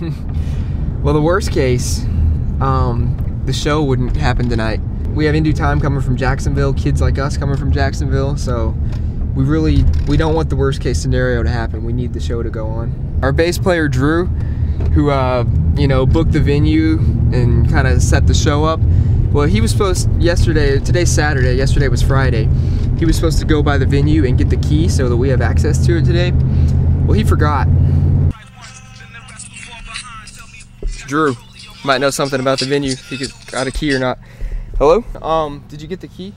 well, the worst case, um, the show wouldn't happen tonight. We have In Due Time coming from Jacksonville, kids like us coming from Jacksonville, so we really we don't want the worst case scenario to happen. We need the show to go on. Our bass player Drew, who uh, you know booked the venue and kind of set the show up. Well, he was supposed yesterday. Today's Saturday. Yesterday was Friday. He was supposed to go by the venue and get the key so that we have access to it today. Well, he forgot. Drew might know something about the venue. If he got a key or not. Hello? Um, did you get the key?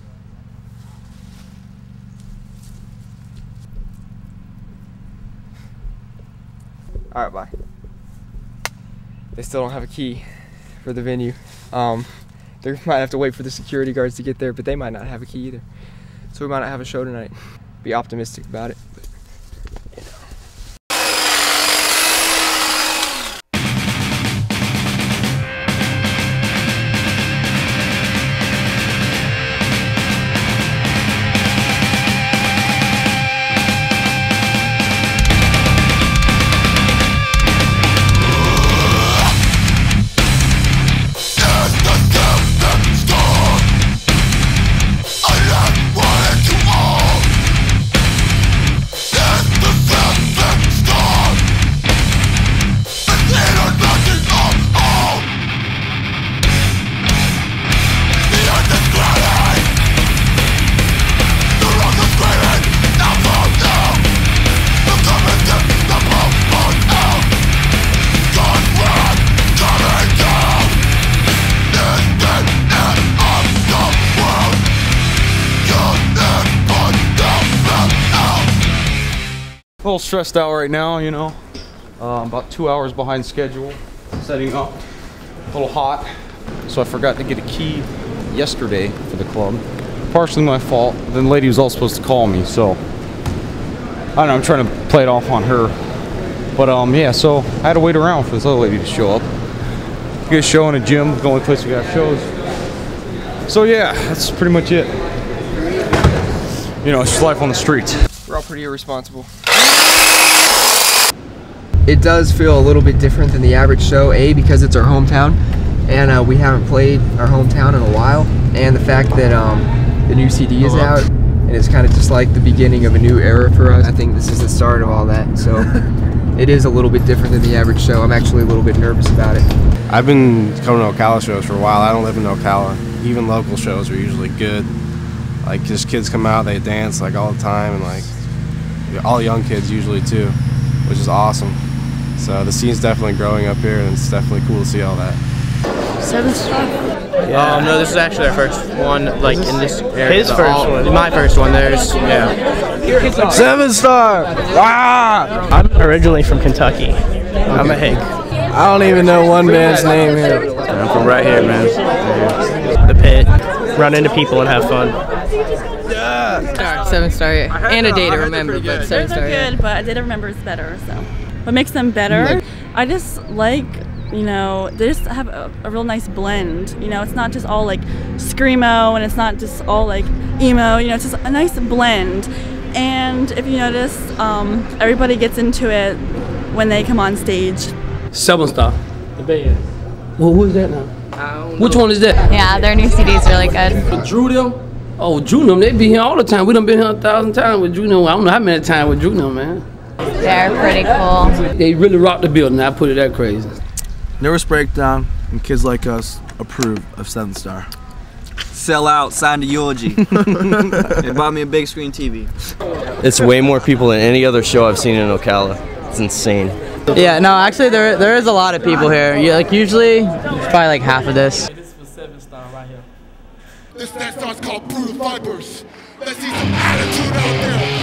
Alright, bye. They still don't have a key for the venue. Um, they might have to wait for the security guards to get there, but they might not have a key either. So we might not have a show tonight. Be optimistic about it. A little stressed out right now, you know. Uh, about two hours behind schedule, setting up. A little hot, so I forgot to get a key yesterday for the club. Partially my fault. Then the lady was all supposed to call me, so I don't know. I'm trying to play it off on her. But um, yeah, so I had to wait around for this other lady to show up. Get a show in a gym, the only place we got shows. So yeah, that's pretty much it. You know, it's just life on the streets. We're all pretty irresponsible. It does feel a little bit different than the average show, A, because it's our hometown, and uh, we haven't played our hometown in a while, and the fact that um, the new CD is out, and it's kind of just like the beginning of a new era for us. I think this is the start of all that, so it is a little bit different than the average show. I'm actually a little bit nervous about it. I've been coming to Ocala shows for a while. I don't live in Ocala. Even local shows are usually good. Like just kids come out, they dance like all the time, and like all young kids usually too, which is awesome. So the scene's definitely growing up here, and it's definitely cool to see all that. Seven star. Um, no, this is actually our first one, like in this area. His first all- one. My first one. There's, yeah. Seven star. Ah! I'm originally from Kentucky. I'm a Hake. I don't even know one man's name here. I'm from right here, man. The pit. Run into people and have fun. Star, seven star, and a day to remember, but seven Those are star. yeah. good, but a day to remember is better. So, what makes them better? I just like, you know, they just have a, a real nice blend. You know, it's not just all like screamo, and it's not just all like emo. You know, it's just a nice blend. And if you notice, um, everybody gets into it when they come on stage. Seventh Star. The band. Well, who is that now? Which one is that? Yeah, their new CD is really good. Drew them? Oh, Drew them, they be here all the time. We done been here a thousand times with Drew them. I don't know how many times with Drew them, man. They're pretty cool. They really rocked the building. I put it that crazy. Nervous breakdown, and kids like us approve of Seventh Star. Sell out, signed a eulogy. they bought me a big screen TV. It's way more people than any other show I've seen in Ocala. It's insane. Yeah, no, actually there there is a lot of people here. Yeah, like usually it's probably like half of this. This next song's called Brood of Vipers. Let's see some attitude out there.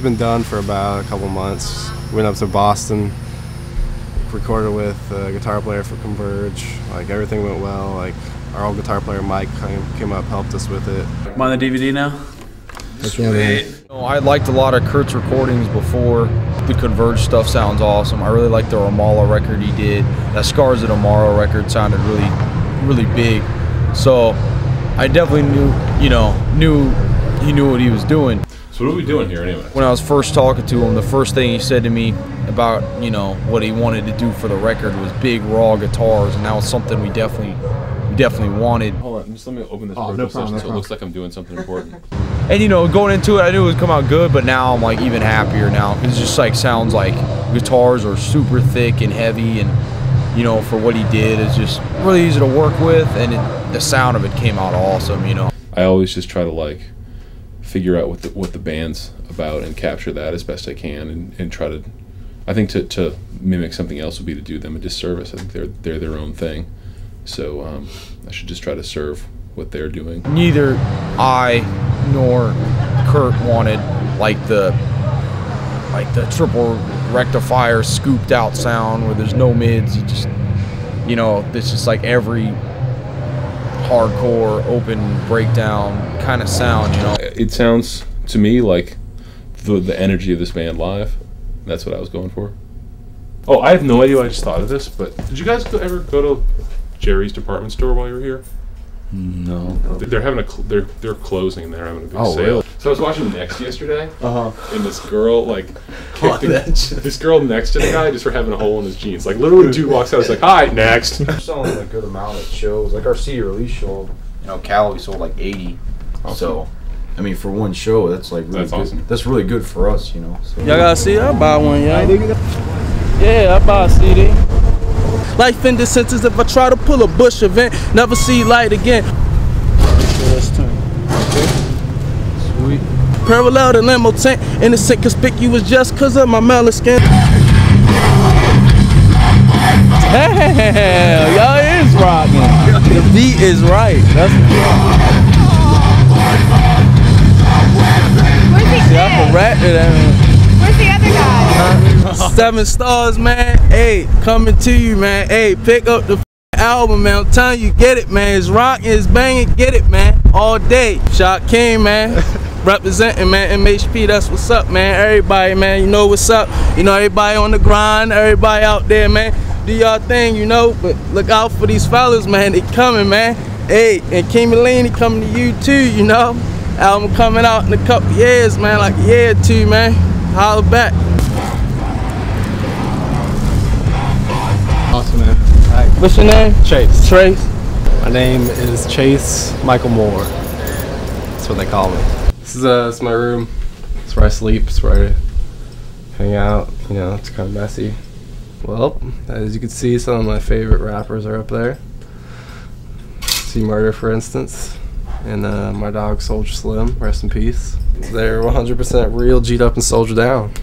The CD's been done for about a couple months. Went up to Boston, recorded with a guitar player for Converge. Like everything went well. Like our old guitar player Mike came, came up, helped us with it. I'm on the DVD now. Sweet. I liked a lot of Kurt's recordings before. The Converge stuff sounds awesome. I really like the Ramallah record he did. That Scars of Tomorrow record sounded really, really big. So I definitely knew, you know, knew he knew what he was doing. So what are we doing here anyway? When I was first talking to him, the first thing he said to me about, you know, what he wanted to do for the record was big raw guitars, and that was something we definitely, we definitely wanted. Hold on, just let me open this Oh, Pro no problem, no so it looks like I'm doing something important. And you know, going into it, I knew it would come out good, but now I'm like even happier now. It just like sounds like guitars are super thick and heavy, and you know, for what he did, is just really easy to work with, and it, the sound of it came out awesome. You know. I always just try to like figure out what the what the band's about and capture that as best I can and, and try to I think to, to mimic something else would be to do them a disservice. I think they're they're their own thing. So um, I should just try to serve what they're doing. Neither I nor Kurt wanted like the like the triple rectifier scooped out sound where there's no mids. You just you know, it's just like every hardcore open breakdown kind of sound. You know. It sounds to me like the the energy of this band live. That's what I was going for. Oh, I have no idea why I just thought of this, but did you guys ever go to Jerry's department store while you were here? No. They're having a cl- they're they're closing and they're having a big Oh, sale. really? So I was watching Next yesterday, Uh-huh. and this girl like Oh, kicked the, this girl next to the guy just for having a hole in his jeans. Like literally, dude walks out, was like, "Hi, next." We're selling a good amount at shows. Like our CD release show, you know, Cal, we sold like 80. So, I mean, for one show, that's like really That's good. awesome. That's really good for us, you know. So. Y'all gotta see, I buy one, y'all. Yeah, I buy a CD. Life in the sentence if I try to pull a bush event, never see light again. Sweet. Parallel to limo tank, innocent, conspicuous just cause of my melon skin. Damn, y'all is right. The beat is right. That's See, rat to that Seven stars, man. Hey, coming to you, man. Hey, pick up the f- album, man. I'm telling you, get it, man. It's rocking, it's banging, get it, man. All day. Shot King, man. Representing, man. MHP, that's what's up, man. Everybody, man, you know what's up. You know, everybody on the grind, everybody out there, man. Do y'all thing, you know. But look out for these fellas, man. They coming, man. Hey, and King coming to you too, you know. Album coming out in a couple years, man. Like a year or two, man. Holla back. What's your name? Chase. Trace. My name is Chase Michael Moore. That's what they call me. This is uh, this is my room. It's where I sleep. It's where I hang out. You know, it's kind of messy. Well, as you can see, some of my favorite rappers are up there. C-Murder, for instance, and uh, my dog Soldier Slim. Rest in peace. They're 100% real, G'd up and soldier down.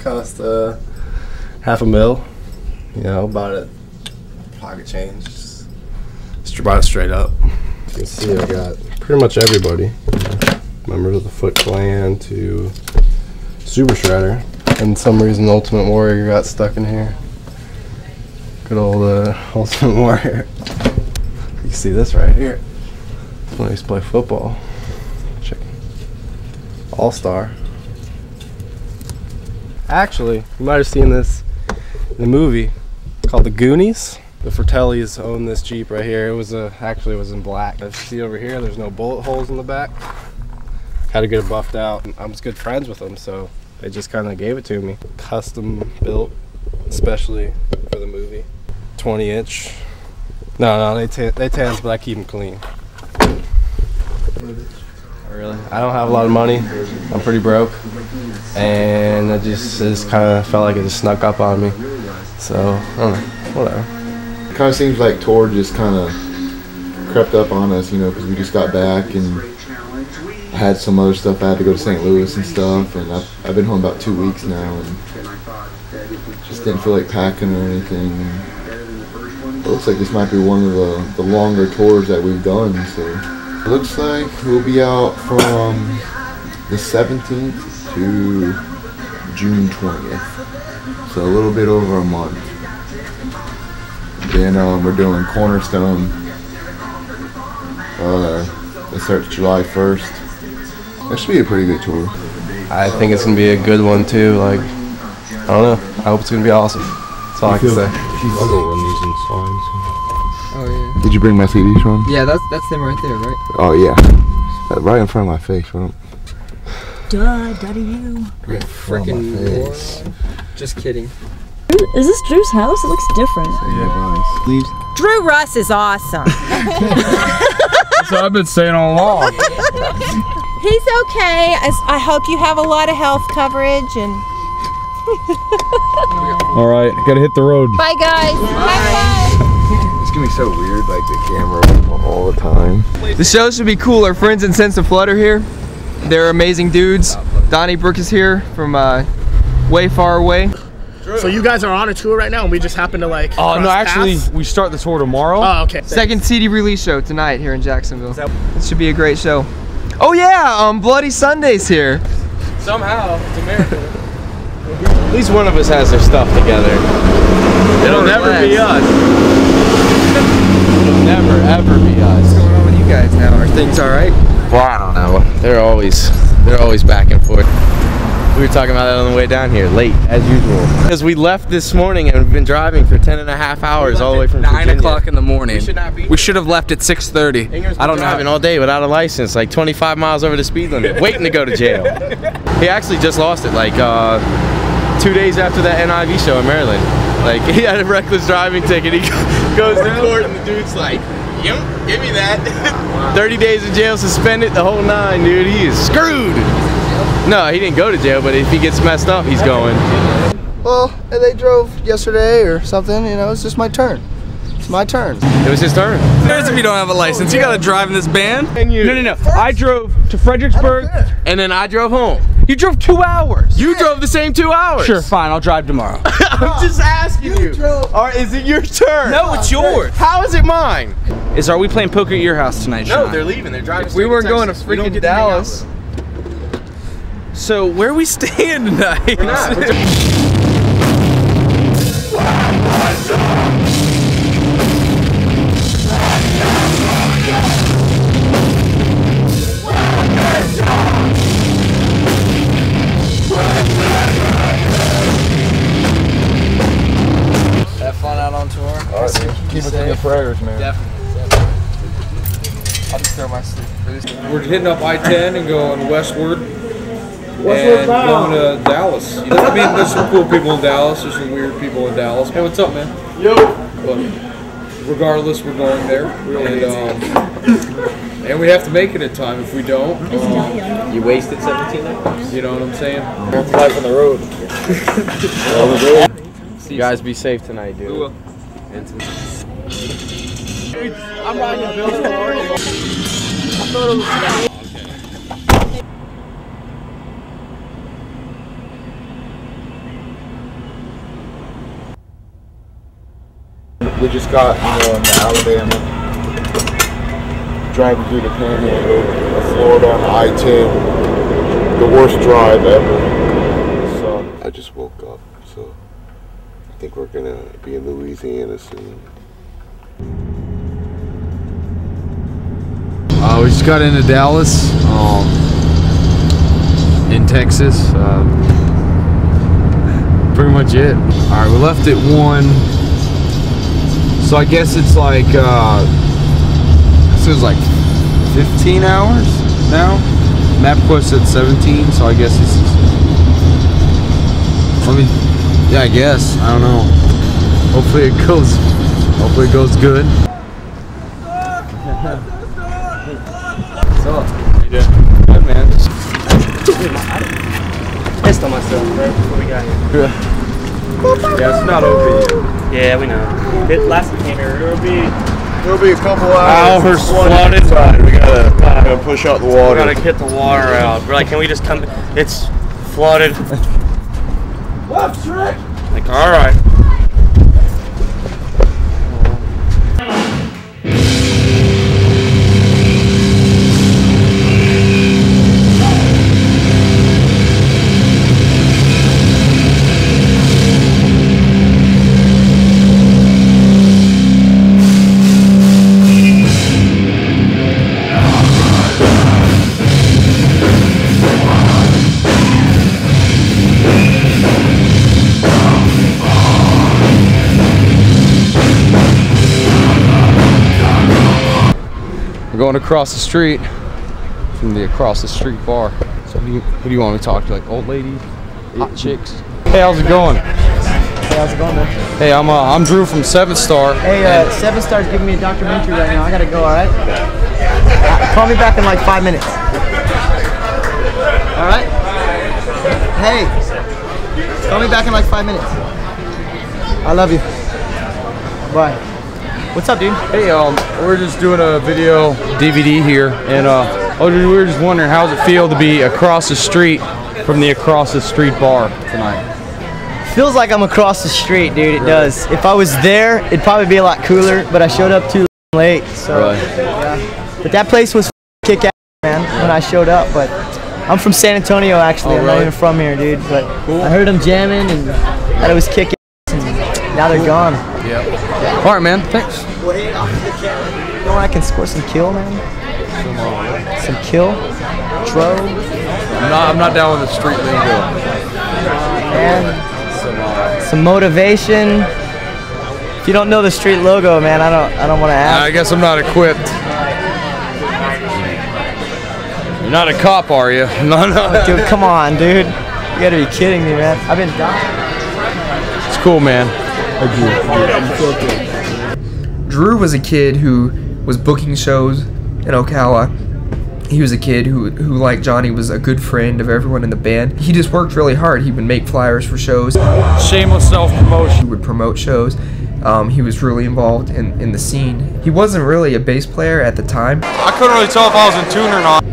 Cost uh, half a mil. You know, bought it pocket change. Just, just bought it straight up. You can see I got pretty much everybody. Members of the Foot Clan to Super Shredder. And some reason Ultimate Warrior got stuck in here. Good old uh, Ultimate Warrior. You can see this right here. When I used to play football. Check. All Star. Actually, you might have seen this in the movie called The Goonies. The Fratellis own this Jeep right here. It was a, actually it was in black. As you see over here, there's no bullet holes in the back. Had to get it buffed out. I was good friends with them, so they just kind of gave it to me. Custom built, especially for the movie. 20 inch. No, no, they tan, they tans, but I keep them clean. Really? I don't have a lot of money. I'm pretty broke, and it just it just kind of felt like it just snuck up on me. So I don't know, whatever. It kind of seems like tour just kind of crept up on us, you know, because we just got back and I had some other stuff. I had to go to St. Louis and stuff, and I've, I've been home about two weeks now, and just didn't feel like packing or anything. It looks like this might be one of the, the longer tours that we've done. So it looks like we'll be out from the 17th to June 20th. So a little bit over a month. Then um, we're doing Cornerstone. Uh, that starts July 1st. That should be a pretty good tour. I think it's gonna be a good one too. Like I don't know. I hope it's gonna be awesome. That's all I can say. I'll go run these in slides. Oh Did you bring my CD, Sean? yeah. Yeah, that's that's them right there, right? Oh yeah, Uh, right in front of my face. Right? Duh, daddy you. Freaking face. Just kidding. Is this Drew's house? It looks different. Leaves. Drew Russ is awesome. That's what I've been saying all along. He's okay. I, I hope you have a lot of health coverage and. All right, gotta hit the road. Bye, guys. Have fun. It's gonna be so weird, like the camera all the time. The show should be cool. Our friends in Sense of Flutter here. They're amazing dudes. Donnybrook is here from uh, way far away. So you guys are on a tour right now, and we just happen to like. Oh no, actually, paths? we start the tour tomorrow. Oh, okay. Second CD release show tonight here in Jacksonville. It should be a great show. Oh yeah, um, Bloody Sunday's here. Somehow, it's America. At least one of us has their stuff together. It'll never be us. It'll never ever be us. What's going on with you guys now? Are things all right? Well, I don't know. They're always they're always back and forth. We were talking about that on the way down here, late as usual. Because we left this morning and we've been driving for 10 and a half hours all the way from Nine Virginia. o'clock in the morning. We should not be We should have left at 6:30. I don't know. driving all day without a license, like 25 miles over the speed limit, waiting to go to jail. He actually just lost it, like uh, two days after that NIV show in Maryland. Like he had a reckless driving ticket. He goes to court and the dude's like, "Yep, give me that." 30 days in jail, suspended, the whole nine, dude. He is screwed. No, he didn't go to jail, but if he gets messed up, he's going. Well, they drove yesterday or something, you know, it's just my turn. It's my turn. It was his turn. There's if you don't have a license. You gotta drive in this band. No, no, no. I drove to Fredericksburg and then I drove home. You drove two hours. You drove the same two hours. Sure, fine. I'll drive tomorrow. I'm just asking you. All right, is it your turn? No, it's yours. How is it mine? Is are we playing poker at your house tonight? No, Sean? they're leaving. They're driving. We weren't going to Texas. We don't freaking get to hang out Dallas. So where are we staying tonight? Have prayers, man. Definitely. I'll just throw my sleep. We're hitting up I-10 and going westward. Westward and bound. going to Dallas. I mean, there's some cool people in Dallas. There's some weird people in Dallas. Hey, what's up, man? Yo. But regardless, we're going there, and um, and we have to make it in time. If we don't, um, You wasted 17 hours. you know what I'm saying? That's life on the road. you guys be safe tonight, dude. We will. I'm riding Bill's We just got, you know, Alabama, driving through the panhandle Florida on I-10, the worst drive ever. So I just woke up, so I think we're gonna be in Louisiana soon. Uh, we just got into Dallas, um, in Texas. Uh, pretty much it. All right, we left at one. So I guess it's like, uh, this is like 15 hours now. MapQuest said 17, so I guess it's. I mean, yeah, I guess. I don't know. Hopefully it goes. Hopefully it goes good. What's up? How you doing? Good, man. Pissed on myself right before we got here. Yeah, it's not open yet. Yeah, we know. It last time we came here, it'll be It'll be a couple hours. hours. flooded. We gotta, gotta push out the water. We gotta get the water out. We're like, can we just come? It's flooded. What, Shrek? Like, all going across the street from the across the street bar. So who do you, who do you want to talk to? Like old ladies, hot chicks. Hey, how's it going? Hey, how's it going, man? Hey, I'm uh, I'm Drew from Seventh Star. Hey, uh, Seventh Star's giving me a documentary right now. I gotta go, alright? Uh, call me back in like five minutes. Alright? Hey, call me back in like five minutes. I love you. Bye. What's up, dude? Hey, um, we're just doing a video DVD here, and uh, oh, we were just wondering how does it feel to be across the street from the across the street bar tonight? Feels like I'm across the street, dude. It does. If I was there, it'd probably be a lot cooler, but I showed up too late. So, Right. yeah. But that place was kick ass, man, when I showed up. But I'm from San Antonio, actually. I'm not even from here, dude. But I heard them jamming and thought it was kick ass, and now they're gone. Yeah. All right, man. Thanks. You know where I can score some kill, man? Some kill? Dro? I'm not. I'm not down with the street lingo. and some motivation. If you don't know the street logo, man, I don't I don't want to ask. I guess I'm not equipped. You're not a cop, are you? No, no. Dude, come on, dude. You gotta be kidding me, man. I've been dying. It's cool, man. Drew was a kid who was booking shows in Ocala. He was a kid who, who, like Johnny, was a good friend of everyone in the band. He just worked really hard. He would make flyers for shows. Shameless self-promotion. He would promote shows. Um, he was really involved in, in the scene. He wasn't really a bass player at the time. I couldn't really tell if I was in tune or not.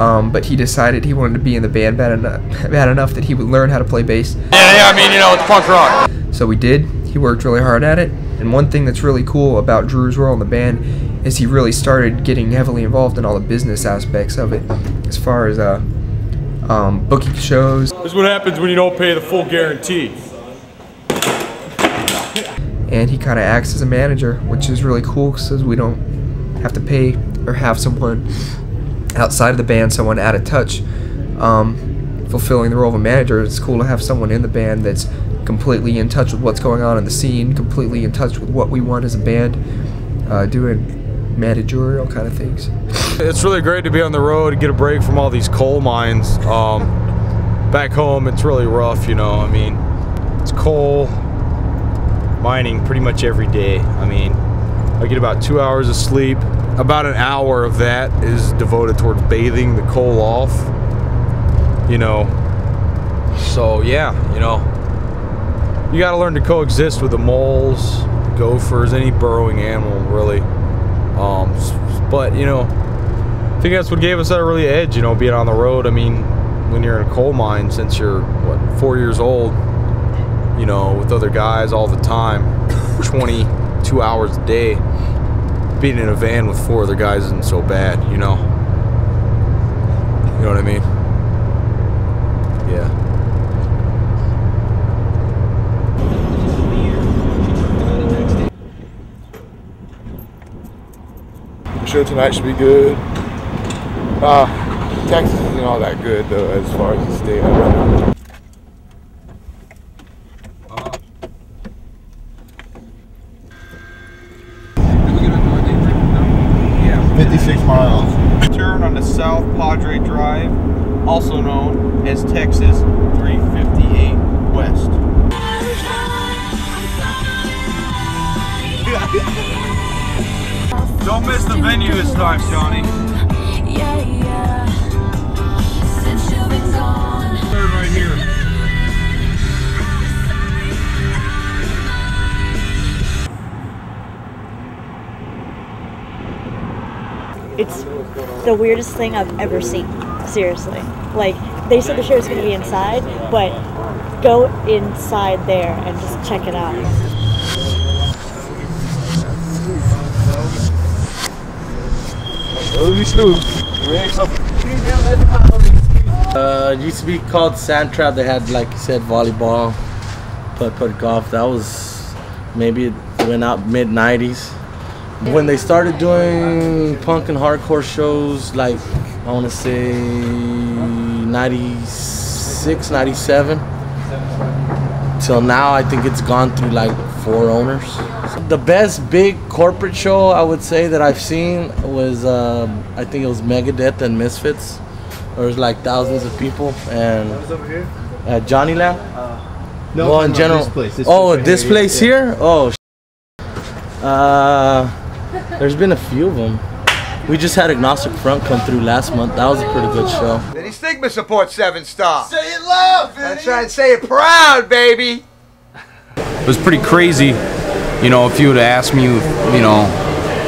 Um, but he decided he wanted to be in the band bad enough, bad enough that he would learn how to play bass. Yeah, yeah, I mean, you know, it's punk rock. So we did. He worked really hard at it. And one thing that's really cool about Drew's role in the band is he really started getting heavily involved in all the business aspects of it, as far as uh, um, booking shows. This is what happens when you don't pay the full guarantee. And he kind of acts as a manager, which is really cool because we don't have to pay or have someone outside of the band, someone out of touch, um, fulfilling the role of a manager. It's cool to have someone in the band that's completely in touch with what's going on in the scene, completely in touch with what we want as a band, uh, doing managerial kind of things. It's really great to be on the road, get a break from all these coal mines. Um, back home, it's really rough, you know. I mean, it's coal mining pretty much every day. I mean, I get about two hours of sleep. About an hour of that is devoted towards bathing the coal off. You know, so yeah, you know, you got to learn to coexist with the moles, gophers, any burrowing animal, really. Um, but you know, I think that's what gave us that really edge. You know, being on the road. I mean, when you're in a coal mine, since you're what four years old, you know, with other guys all the time, 22 hours a day. Being in a van with four other guys isn't so bad, you know. You know what I mean? Show tonight should be good. Uh, Texas isn't all that good though, as far as the state. I'd 56 miles. Turn on the South Padre Drive, also known as Texas the weirdest thing I've ever seen. Seriously. Like, they said the show was going to be inside, but go inside there and just check it out. Uh, it used to be called Sand Trap. They had, like you said, volleyball, putt putt golf. That was maybe it went out mid 90s. When they started doing punk and hardcore shows, like I want to say 96, 97, till now, I think it's gone through like four owners. The best big corporate show I would say that I've seen was uh, I think it was Megadeth and Misfits. There was like thousands of people and uh, Johnny Land. No, well, no, in no, general. this place, this oh, place right this here, place yeah. here. Oh. Uh, there's been a few of them. We just had Agnostic Front come through last month. That was a pretty good show. Vinnie Stigma supports Seventh Star. Say it loud, Vinnie. That's right. Say it proud, baby. It was pretty crazy. You know, if you would have asked me, you know,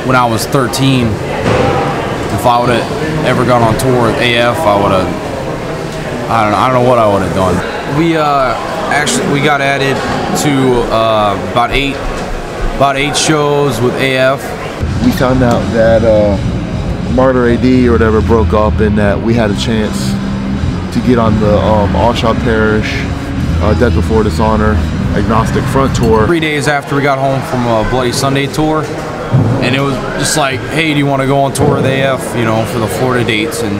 when I was 13, if I would have ever gone on tour with AF, I would have. I don't know. I don't know what I would have done. We uh, actually we got added to uh, about eight about eight shows with AF. We found out that uh, Martyr AD or whatever broke up and that we had a chance to get on the um, All Shall Perish, uh, Death Before Dishonor, Agnostic Front Tour. Three days after we got home from a Bloody Sunday tour, and it was just like, hey, do you want to go on tour with AF? You know, for the Florida dates and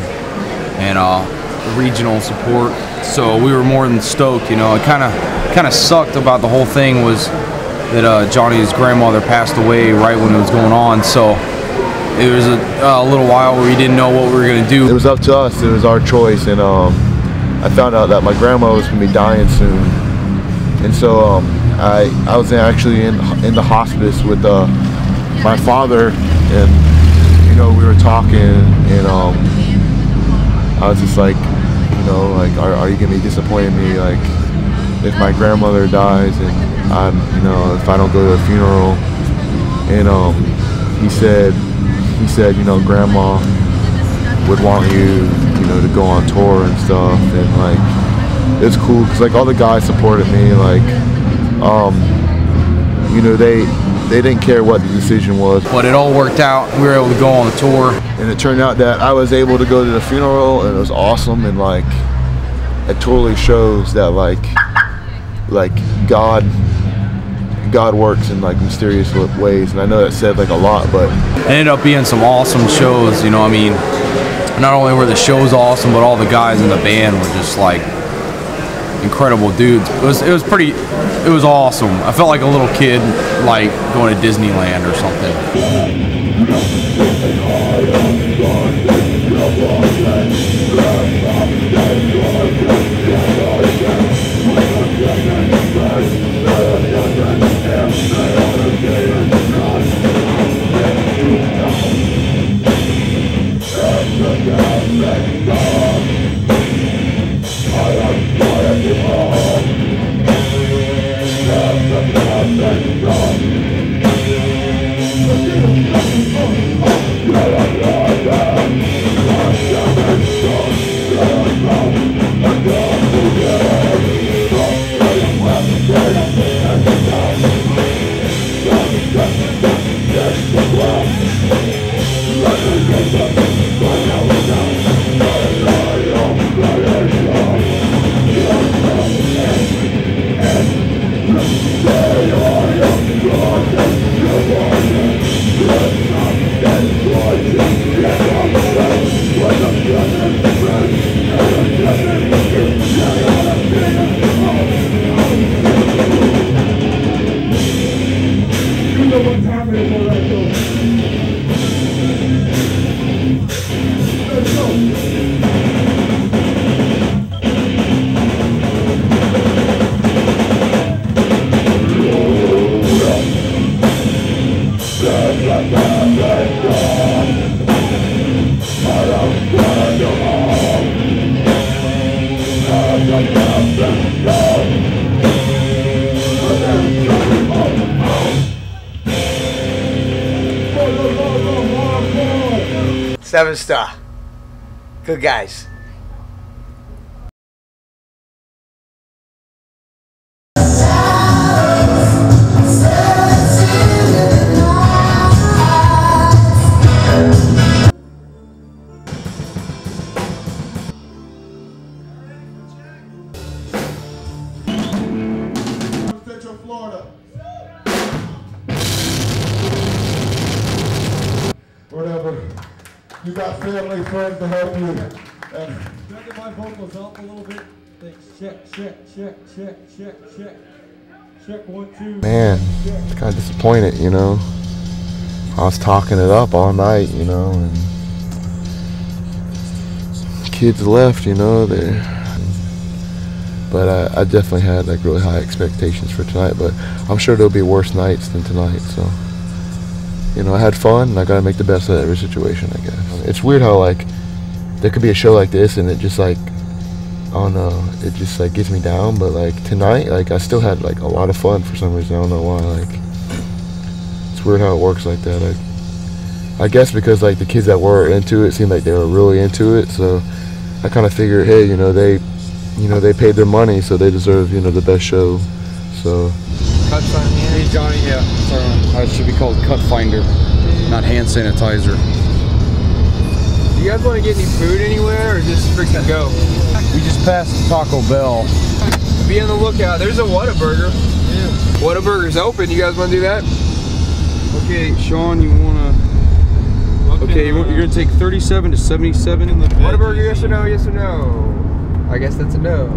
and uh, regional support. So we were more than stoked. You know, it kind of kind of sucked about the whole thing was that uh, Johnny's grandmother passed away right when it was going on. So it was a, a little while where we didn't know what we were gonna do. It was up to us. It was our choice, and um, I found out that my grandma was gonna be dying soon, and so um, I I was actually in in the hospice with uh, my father, and you know we were talking, and um, I was just like, you know, like are, are you gonna be disappointed in me, like if my grandmother dies and I'm, you know, if I don't go to the funeral, and um, he said he said, you know, grandma would want you you know, to go on tour and stuff, and like it's cool because like all the guys supported me, like, um, you know, they they didn't care what the decision was. But it all worked out. We were able to go on the tour. And it turned out that I was able to go to the funeral, and it was awesome, and like it totally shows that like like God God works in like mysterious ways, and I know that said like a lot, but It ended up being some awesome shows. You know, I mean, not only were the shows awesome, but all the guys in the band were just like incredible dudes. It was it was pretty it was awesome. I felt like a little kid like going to Disneyland or something. Seventh star. Good guys. Man, it's kind of disappointed, you know. I was talking it up all night, you know, and kids left, you know. They, but I, I definitely had like really high expectations for tonight. But I'm sure there'll be worse nights than tonight. So, you know, I had fun, and I gotta make the best of every situation. I guess it's weird how like there could be a show like this, and it just like I don't know, it just like gets me down. But like tonight, like I still had like a lot of fun for some reason. I don't know why. Like it's weird how it works like that. I, I guess because like the kids that were into it seemed like they were really into it. So I kind of figured, hey, you know, they, you know, they paid their money, so they deserve, you know, the best show. So Cut finder. Hey Johnny, yeah. Sorry. Uh, it should be called cut finder, not hand sanitizer. Do you guys want to get any food anywhere or just freaking go? We just passed Taco Bell. Be on the lookout. There's a Whataburger. Yeah. Whataburger's open. You guys want to do that? Okay, Sean, you wanna? Okay, you want, you're gonna take 37 to 77 in the Whataburger, yes or no? Yes or no? I guess that's a no.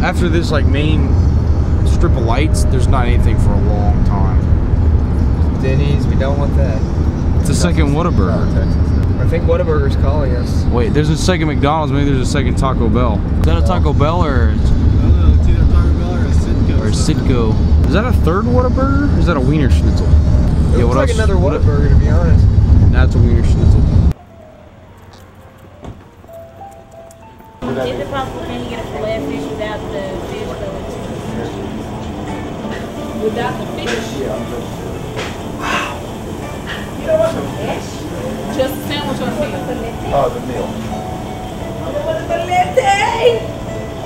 After this like main strip of lights, there's not anything for a long time. Denny's, we don't want that. It's the second Whataburger. I think Whataburger's calling us. Wait, there's a second McDonald's, maybe there's a second Taco Bell. Is that a Taco Bell or? Or a Citgo. Is that a third Whataburger? Or is that a Wiener Schnitzel? It looks like another Whataburger, to be honest. That's a Wiener Schnitzel. Is it possible can you get a filet of fish without the fish fillets? Without the fish? Wow. Just a sandwich or a meal? Oh, the meal.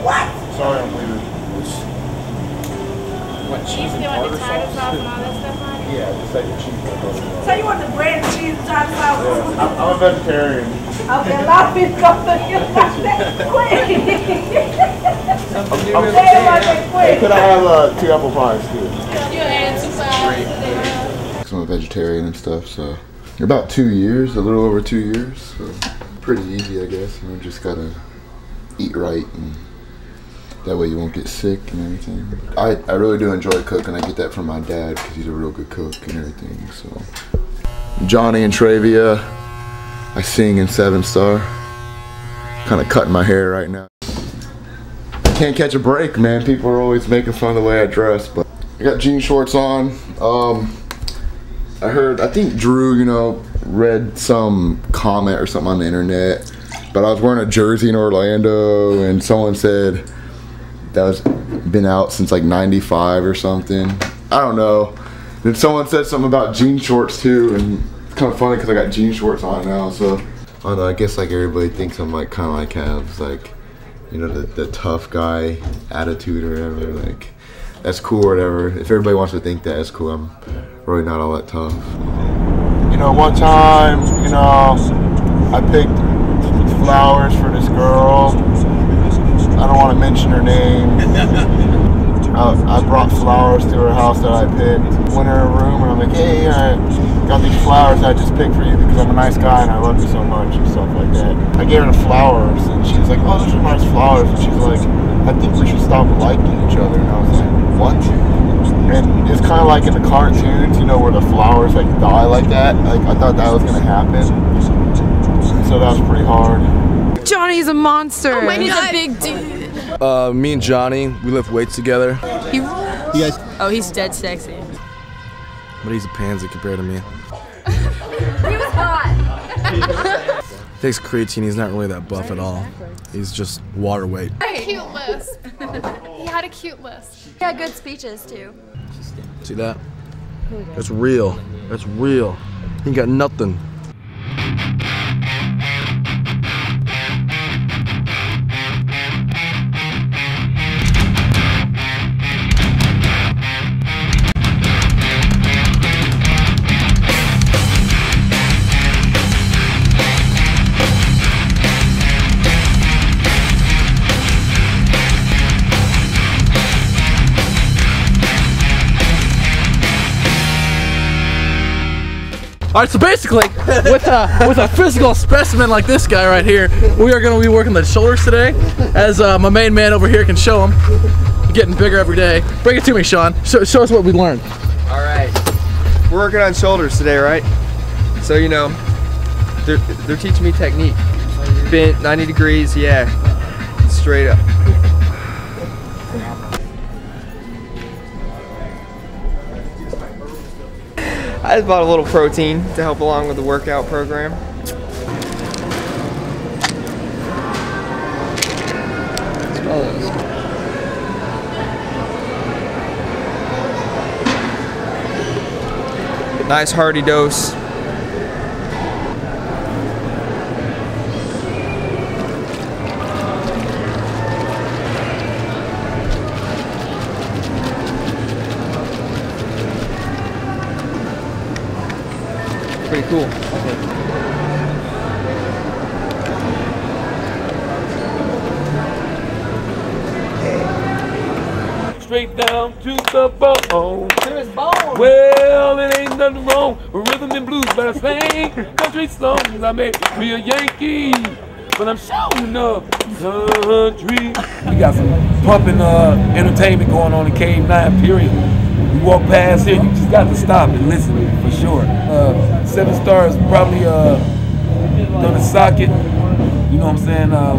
What? Sorry I'm leaving. What, cheese and doing the tartar tartar sauce? sauce and all that stuff on it? Yeah, just like the cheese and tartar sauce. So you want the bread, cheese, and tartar sauce? Yeah, I'm, I'm a vegetarian. Okay, a lot of people don't think about that quick. I'm, I'm, Say it like that hey, could I have uh, two apple pies too? You add two sides. So I'm a vegetarian and stuff, so about two years, a little over two years. So pretty easy, I guess. You know, just gotta eat right, and that way you won't get sick and everything. I, I really do enjoy cooking. I get that from my dad because he's a real good cook and everything. So Johnny and Travia, I sing in Seventh Star. Kind of cutting my hair right now. Can't catch a break, man. People are always making fun of the way I dress, but I got jean shorts on. Um, I heard, I think Drew, you know, read some comment or something on the internet, but I was wearing a jersey in Orlando, and someone said that was been out since like '95 or something. I don't know. Then someone said something about jean shorts too, and it's kind of funny because I got jean shorts on now. So I don't know. I guess like everybody thinks I'm like kind of like have like, you know, the, the tough guy attitude or whatever. Like that's cool or whatever. If everybody wants to think that, that's cool. I'm really not all that tough. You know, one time, you know, I picked flowers for this girl. I don't want to mention her name. I, I brought flowers to her house that I picked. Went in her room and I'm like, hey, I got these flowers I just picked for you because I'm a nice guy and I love you so much and stuff like that. I gave her the flowers and she was like, oh, those are nice flowers. And she's like, I think we should stop liking each other. And I was like, what? And it's kind of like in the cartoons, you know, where the flowers like die like that. Like I thought that was gonna happen. So that was pretty hard. Johnny's a monster. Oh my He's God. a big dude. Uh, me and Johnny, we lift weights together. He, You guys, oh, he's dead sexy. but he's a pansy compared to me. He was hot. Takes creatine. He's not really that buff at all. He's just water weight. Cute list. he had a cute list. He had good speeches too. See that? That's real. That's real. He got nothing. All right, so basically, with a with a physical specimen like this guy right here, we are going to be working the shoulders today, as uh, my main man over here can show them. Getting bigger every day. Bring it to me, Sean. Show, show us what we learned. All right, we're working on shoulders today, right? So you know, they're they're teaching me technique. Bent 90 degrees, yeah, straight up. I just bought a little protein to help along with the workout program. Nice hearty dose. Cool. Straight down to the bone. Well, it ain't nothing wrong with rhythm and blues, but I sing country songs. I may be a Yankee, but I'm showing up country. We got some pumping uh, entertainment going on in Cave 9, period. You walk past here, you just got to stop and listen for sure. Uh, Seven Stars probably uh, done a socket. You know what I'm saying? Uh,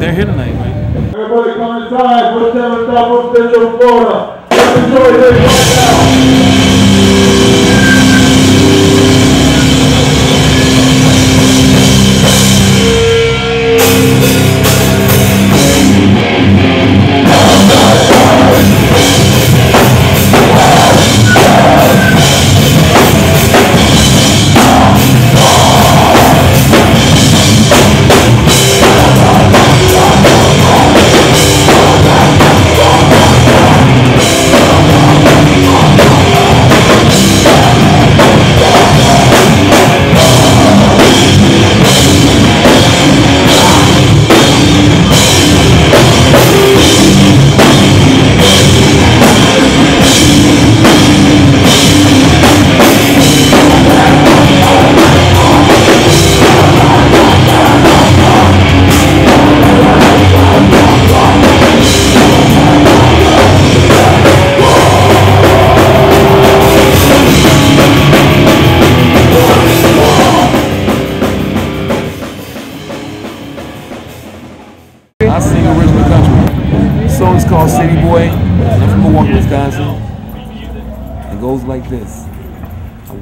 they're here tonight, right? Everybody come inside, put on top of Central Florida. Let's enjoy this right now.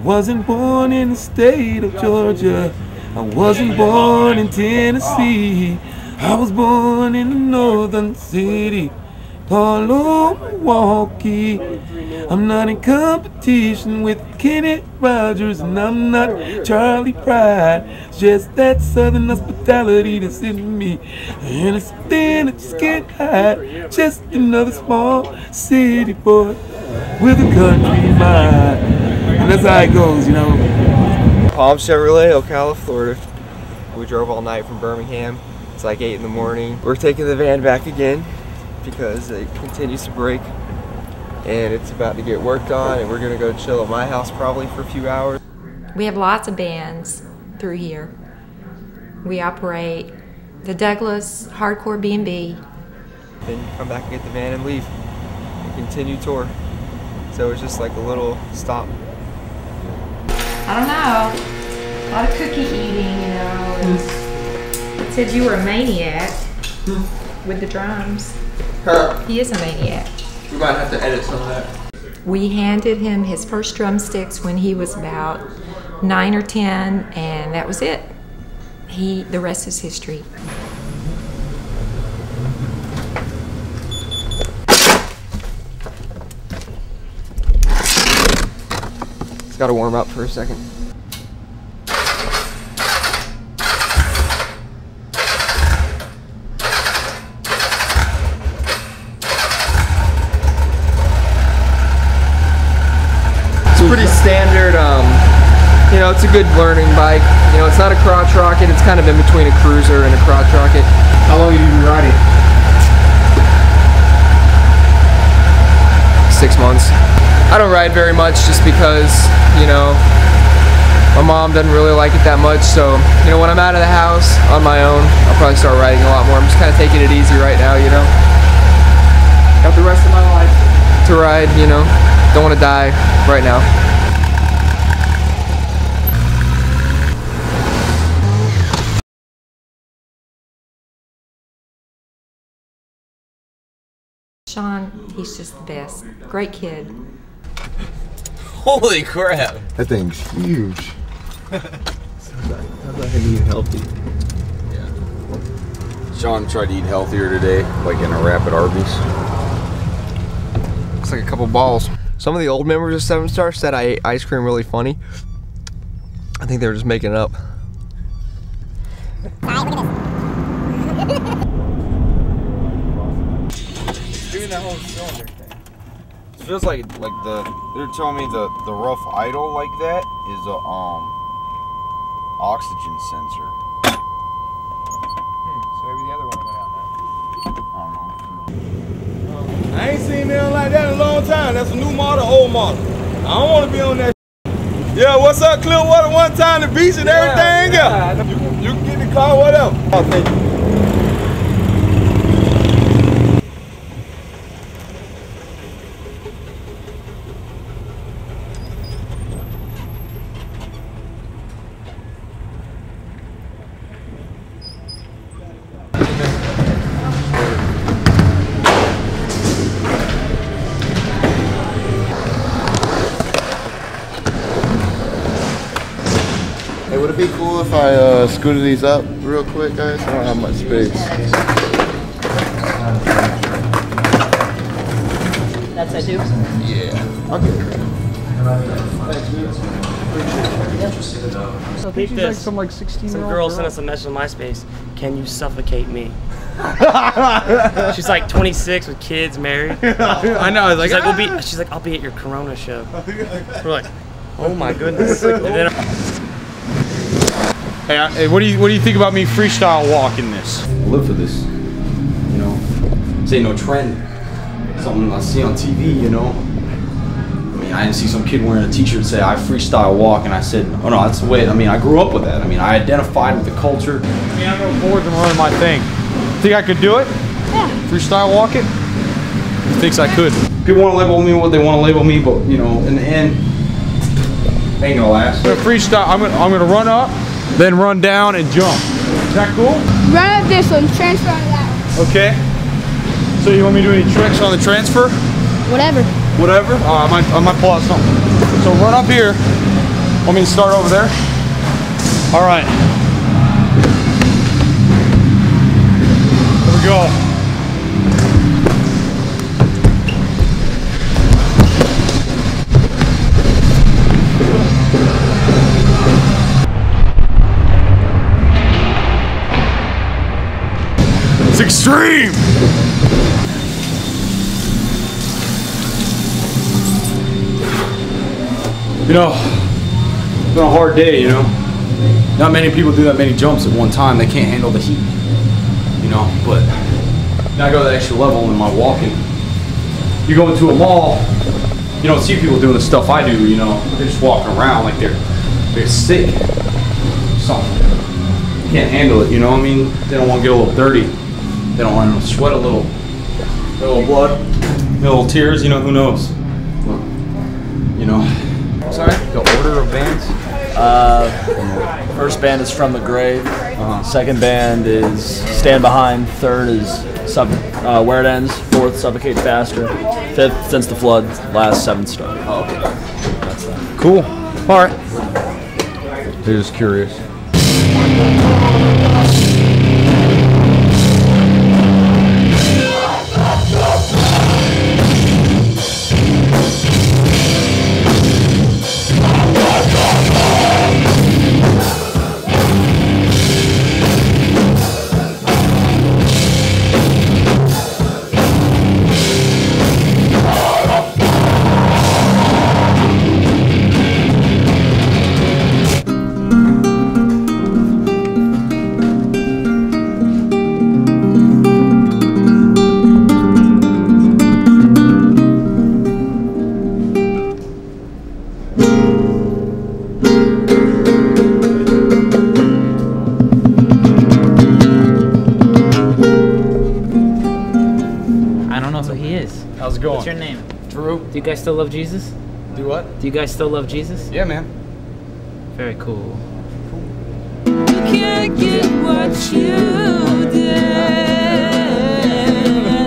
Wasn't born in the state of Georgia. I wasn't born in Tennessee. I was born in the northern city. Paulo, Milwaukee. I'm not in competition with Kenny Rogers, and I'm not Charley Pride. It's just that southern hospitality that's in me. And it's thin, it just can't hide. Just another small city boy with a country mind. And that's how it goes, you know. Palm Chevrolet, Ocala, Florida. We drove all night from Birmingham. It's like 8 in the morning. We're taking the van back again because it continues to break and it's about to get worked on and we're gonna go chill at my house probably for a few hours. We have lots of bands through here. We operate the Douglas Hardcore B&B. Then come back and get the van and leave and continue tour. So it's just like a little stop. I don't know. A lot of cookie eating, you know. and- It said you were a maniac hmm. with the drums. He is a maniac. We might have to edit some of that. We handed him his first drumsticks when he was about nine or ten, and that was it. He, the rest is history. It's gotta warm up for a second. It's pretty standard, um, you know, it's a good learning bike. You know, it's not a crotch rocket, it's kind of in between a cruiser and a crotch rocket. How long have you been riding? Six months. I don't ride very much just because, you know, my mom doesn't really like it that much. So, you know, when I'm out of the house on my own, I'll probably start riding a lot more. I'm just kind of taking it easy right now, you know. Got the rest of my life to ride, you know. Don't want to die right now. Sean, he's just the best. Great kid. Holy crap. That thing's huge. How about him eat healthy? Yeah. Sean tried to eat healthier today, like in a rapid Arby's. Looks like a couple balls. Some of the old members of Seven Star said I ate ice cream really funny. I think they were just making it up. Doing that whole cylinder thing. It feels like like the they're telling me the the rough idle like that is a um oxygen sensor. So maybe the other one went out now. I don't know. I ain't seen nothing like that in a long time. That's a new model, old model. I don't want to be on that. Yeah, what's up, Clearwater? One time, the beach and everything. Yeah, You, you can get the car, whatever. Oh, thank you. I uh, these up real quick, guys? I don't have much space. That's I do. Yeah. Okay. So she's keep like this. some, like, 16 Some year old girl girl. sent us a message on MySpace. Can you suffocate me? she's like 26 with kids, married. I know, I was like, she's like, we'll "Ah." be. She's like, I'll be at your Corona show. We're like, oh my goodness. And then- Hey, I- hey, what do you what do you think about me freestyle walking this? I live for this. You know, this ain't no trend. Something I see on TV, you know. I mean, I didn't see some kid wearing a t-shirt say I freestyle walk, and I said, oh no, that's the way. I mean, I grew up with that. I mean, I identified with the culture. I mean, I'm going boards and running my thing. Think I could do it? Yeah. Freestyle walking? it? Thinks I could. People want to label me what they want to label me, but you know, in the end, ain't gonna last. I'm gonna freestyle. I'm gonna I'm gonna run up, then run down and jump. Is that cool? Run up this one, transfer on that Okay. So you want me to do any tricks on the transfer? Whatever. Whatever? Uh, I might I might pull out something. So run up here. Want me to start over there? All right. Here we go. Extreme! You know, it's been a hard day, you know. Not many people do that many jumps at one time. They can't handle the heat, you know. But now I go to that extra level in my walking. You go into a mall, you don't see people doing the stuff I do, you know. They're just walking around like they're they're sick. Something. Can't handle it, you know I mean? They don't want to get a little dirty. They don't want to sweat a little. A little blood. A little tears, you know, who knows? Well, you know. Sorry? The order of bands? Uh, first band is From the Grave. Second band is Stand Behind. Third is Suff- uh, Where It Ends. Fourth, Suffocate Faster. Fifth, Since the Flood. Last, Seventh Star. Oh, okay. That's that. Cool. All right. They're just curious. Guys still love Jesus? Do what? Do you guys still love Jesus? Yeah, man. Very cool. can't get what you did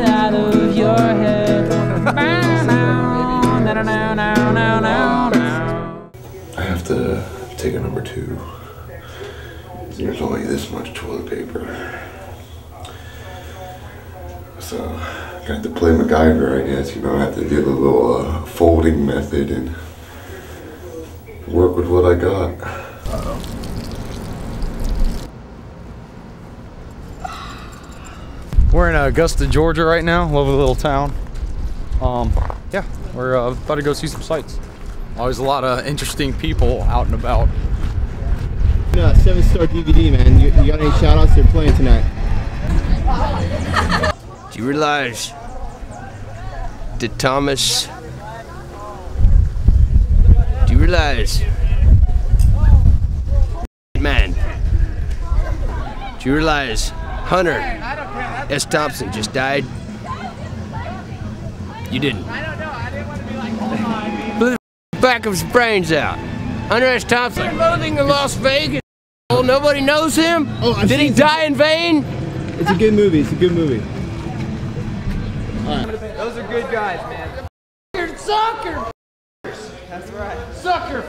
out of your head. I have to take a number two. There's only this much toilet paper. So, I have to play MacGyver, I guess. You know, I have to do the little uh, folding method and work with what I got. We're in Augusta, Georgia right now. Lovely little town. Um, yeah, we're uh, about to go see some sights. Always a lot of interesting people out and about. No, seventh star DVD, man. You, you got any shout outs? They're playing tonight. Do you realize that Thomas? Do you realize, man? Do you realize Hunter S. Thompson just died? You didn't. Blew the back of his brains out. Hunter S. Thompson, loathing in Las Vegas. Oh, nobody knows him. Oh, Did he die in vain? It's a good movie. It's a good movie. Those are good guys, man. Sucker! That's right. Sucker!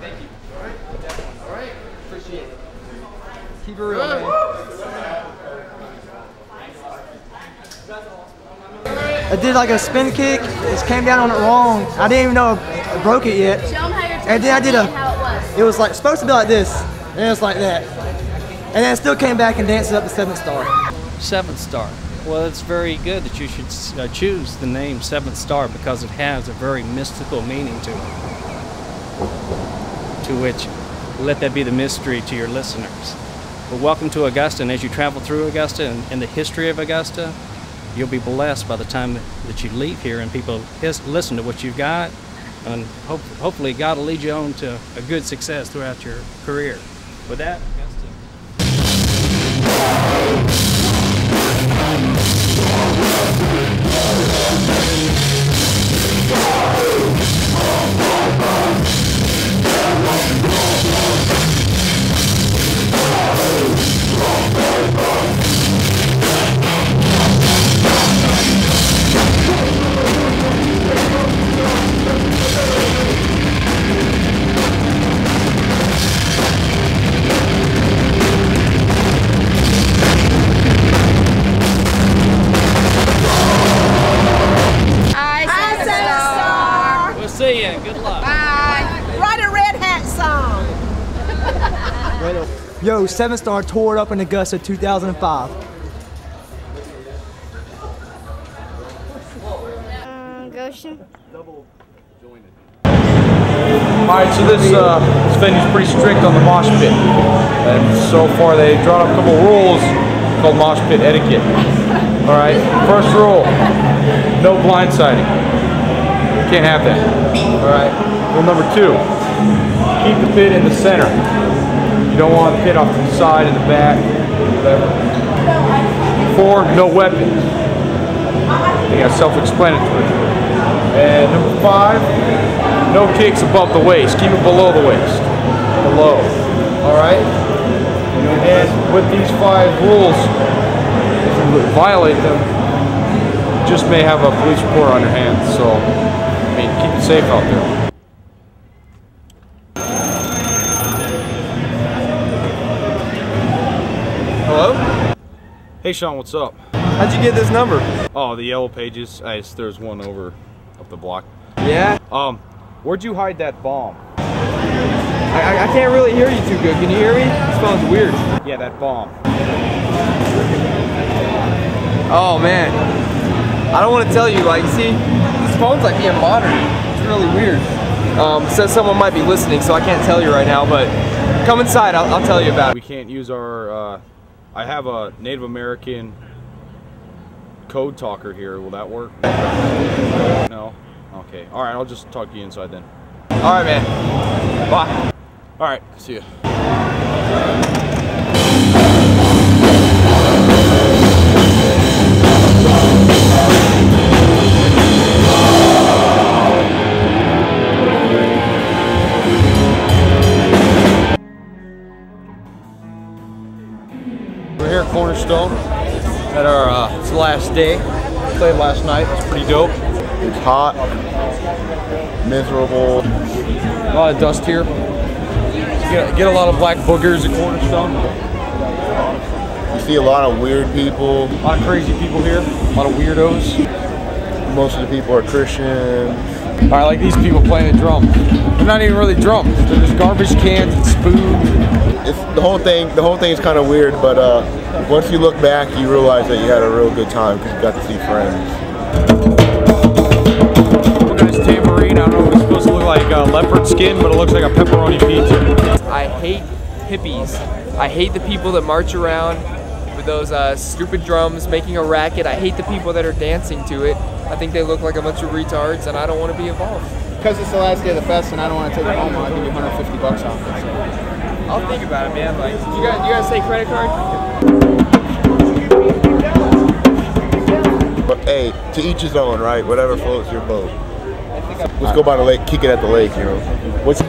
Thank you. All right. Appreciate it. Keep it real, man. I did like a spin kick. Just came down on it wrong. I didn't even know I broke it yet. And then I did a. It was like supposed to be like this, and it was like that. And then it still came back and danced up the seventh star. Seventh Star. Well, it's very good that you should uh, choose the name Seventh Star because it has a very mystical meaning to it. To which, let that be the mystery to your listeners. But welcome to Augusta, and as you travel through Augusta and, and the history of Augusta, you'll be blessed by the time that you leave here and people his, listen to what you've got. And hope, hopefully, God will lead you on to a good success throughout your career. With that, Augusta. Bye. Yo, Seventh Star tore it up in Augusta 2005. Um, Goshen. All right, so this uh, this venue's pretty strict on the mosh pit, and so far they've drawn up a couple rules called mosh pit etiquette. All right, first rule: no blindsiding. Can't have that. All right. Rule number two: keep the pit in the center. You don't want the pit off the side, in the back, whatever. Four: no weapons. That's self-explanatory. And number five, no kicks above the waist. Keep it below the waist. Below. All right? And with these five rules, if you violate them, you just may have a police report on your hands. So, I mean, keep it safe out there. Hey Sean, what's up? How'd you get this number? Oh, the yellow pages. I just, there's one over up the block. Yeah? Um, where'd you hide that bomb? I, I, I can't really hear you too good. Can you hear me? This phone's weird. Yeah, that bomb. Oh man. I don't want to tell you, like, see, this phone's like being monitored. It's really weird. Um, says someone might be listening, so I can't tell you right now, but come inside, I'll, I'll tell you about it. We can't use our. Uh, I have a Native American code talker here. Will that work? No. Okay. All right. I'll just talk to you inside then. All right, man. Bye. All right. See you. Cornerstone at our uh, last day. Played last night. It's pretty dope. It's hot, miserable. A lot of dust here. Get, get a lot of black boogers at Cornerstone. You see a lot of weird people. A lot of crazy people here. A lot of weirdos. Most of the people are Christian. I like these people playing the drums. They're not even really drums. They're just garbage cans and spoons. It's the whole thing. The whole thing is kind of weird, but uh, once you look back, you realize that you had a real good time because you got to see friends. Look at this tambourine. I don't know if it's supposed to look like uh, leopard skin, but it looks like a pepperoni pizza. I hate hippies. I hate the people that march around with those uh, stupid drums making a racket. I hate the people that are dancing to it. I think they look like a bunch of retards, and I don't want to be involved. Because it's the last day of the fest and I don't want to take it home, I'll give you 150 bucks off it. So. I'll think about it, man. Like, you guys, you guys say credit card? But hey, to each his own, right? Whatever floats your boat. Let's go by the lake, kick it at the lake, you know. What's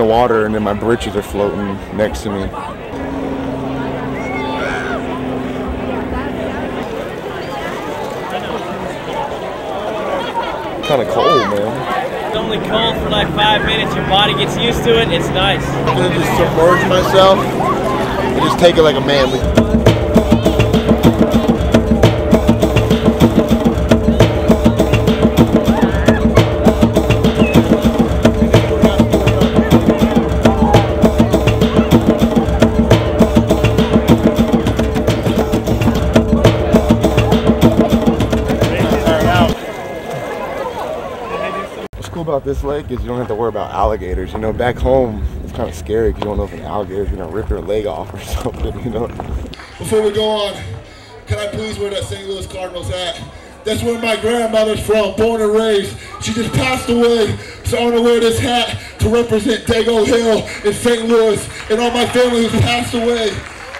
in the water and then my britches are floating next to me. Kind of cold, man. It's only cold for like five minutes. Your body gets used to it. It's nice. I'm gonna just submerge myself and just take it like a man. This lake is you don't have to worry about alligators. You know, back home it's kind of scary because you don't know if an alligator's gonna rip your leg off or something. You know. Before we go on, can I please wear that St. Louis Cardinals hat? That's where my grandmother's from, born and raised. She just passed away, so I want to wear this hat to represent Dago Hill in St. Louis and all my family who's passed away.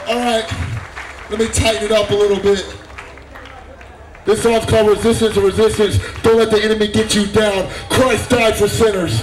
All right, let me tighten it up a little bit. This song's called Resistance Resistance. Don't let the enemy get you down. Christ died for sinners.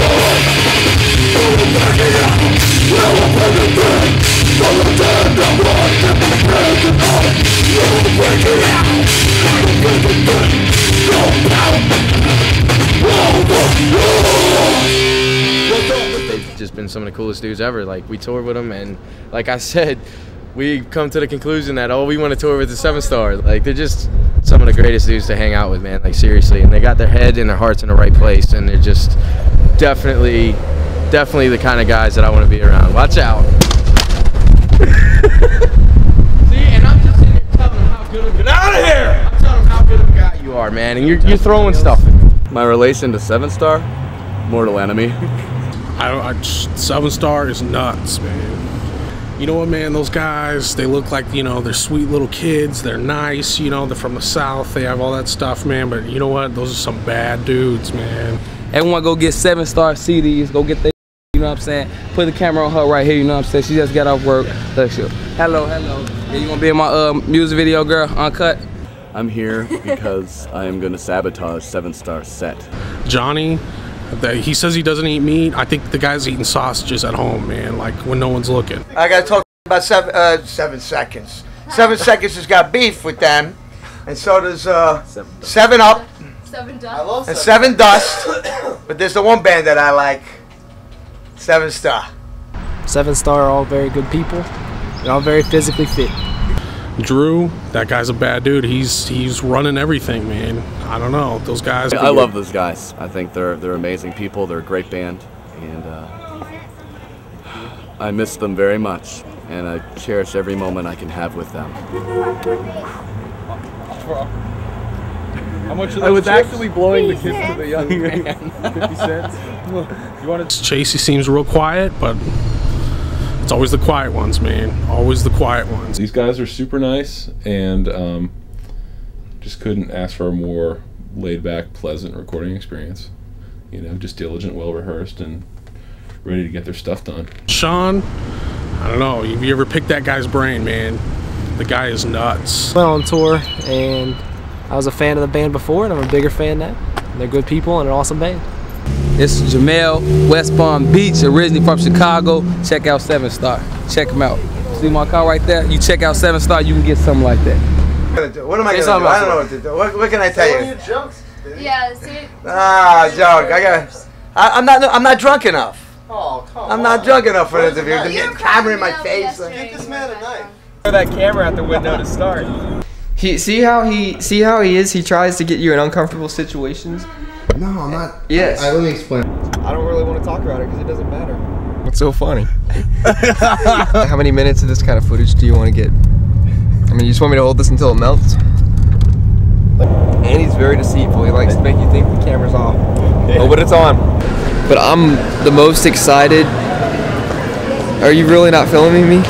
just been some of the coolest dudes ever. Like we toured with them, and like I said, we come to the conclusion that oh, we want to tour with the Seventh Star. Like they're just some of the greatest dudes to hang out with, man. Like seriously, and they got their head and their hearts in the right place, and they're just definitely, definitely the kind of guys that I want to be around. Watch out. See, and I'm just sitting here telling them how good of Get out of here! I'm telling them how good of a guy you are, man, and you're you're throwing stuff. My relation to Seventh Star, mortal enemy. I, I, Seventh Star is nuts, man. You know what, man? Those guys, they look like, you know, they're sweet little kids. They're nice, you know, they're from the South. They have all that stuff, man. But you know what? Those are some bad dudes, man. Everyone go get seventh star CDs, go get their you know what I'm saying? Put the camera on her right here, you know what I'm saying? She just got off work. Look, she, hello, hello. Yeah, you gonna be in my uh, music video, girl, uncut? I'm here because I am going to sabotage Seventh Star set. Johnny, that he says he doesn't eat meat. I think the guy's eating sausages at home, man, like when no one's looking. I gotta talk about seven, uh, seven seconds. Seven seconds has got beef with them, and so does uh, Seven Up Sevendust. and Sevendust. but there's the one band that I like, Seventh Star. Seventh Star are all very good people. They're all very physically fit. Drew, that guy's a bad dude. He's he's running everything, man. I don't know those guys. I love those guys. I think they're they're amazing people. They're a great band, and uh, I miss them very much. And I cherish every moment I can have with them. How much I was actually blowing the kiss to the young man. 50 cents. You want to? Chasey seems real quiet, but it's always the quiet ones, man. Always the quiet ones. These guys are super nice, and um, just couldn't ask for a more laid back, pleasant recording experience. You know, just diligent, well rehearsed, and ready to get their stuff done. Sean, I don't know. Have you ever picked that guy's brain, man? The guy is nuts. Went on tour and I was a fan of the band before and I'm a bigger fan now. They're good people and an awesome band. This is Jamel, West Palm Beach, originally from Chicago. Check out Seventh Star. Check them out. See my car right there? You check out Seventh Star, you can get something like that. What am I Say gonna do? I don't know what to do. What, what can I tell you? Jokes, Yeah, see. Ah, joke. I got. I, I'm not. I'm not drunk enough. Oh, come I'm not drunk enough for an interview. To get a camera in my face. Get this man a knife. Throw that camera out the window to start. He see how he see how he is. He tries to get you in uncomfortable situations. No, I'm not. Yes. I, let me explain. I don't really want to talk about it because it doesn't matter. What's so funny? how many minutes of this kind of footage do you want to get? I mean, you just want me to hold this until it melts? And he's very deceitful. He likes to make you think the camera's off. Oh, but it's on. But I'm the most excited. Are you really not filming me?